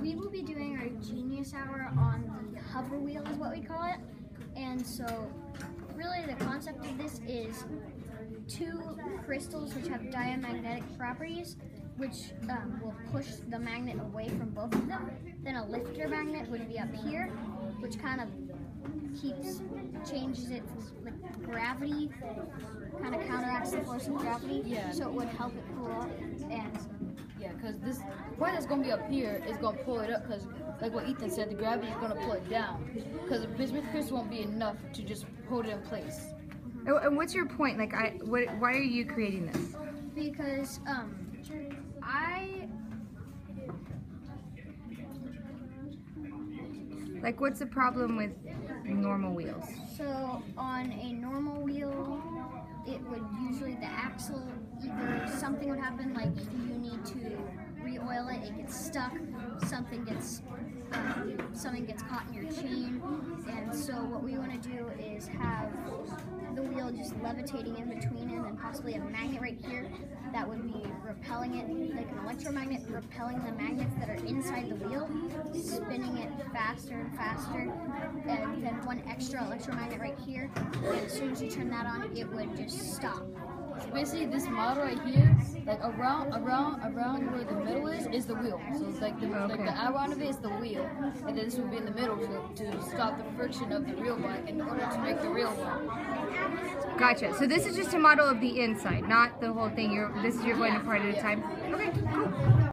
we will be doing our Genius Hour on the hover wheel, is what we call it. And so, really, the concept of this is two crystals which have diamagnetic properties, which um, will push the magnet away from both of them. Then a lifter magnet would be up here, which kind of keeps changes it like gravity, kind of counteracts the force of gravity. Yeah. So it would help it cool off and. Yeah, because this point that's gonna be up here is gonna pull it up. Because like what Ethan said, the gravity is gonna pull it down. Because the bismuth crystal won't be enough to just hold it in place. Oh, And what's your point? Like, I, what, why are you creating this? because um I Like, what's the problem with normal wheels? so on a normal wheel it would usually the axle either something would happen like you need to re-oil it it gets stuck something gets um, something gets caught in your chain. And so what we want to do is have the wheel just levitating in between and then possibly a magnet right here that would be repelling it like an electromagnet repelling the magnets that are inside the wheel spinning it faster and faster. And then one extra electromagnet right here and as soon as you turn that on it would just stop basically, this model right here, like around, around, around where the middle is, is the wheel. So it's like the like Okay. the iron of it is the wheel, and then this would be in the middle to, to stop the friction of the real bike in order to make the real one. Gotcha. So this is just a model of the inside, not the whole thing. You're this is you're going apart at a time. Okay, cool.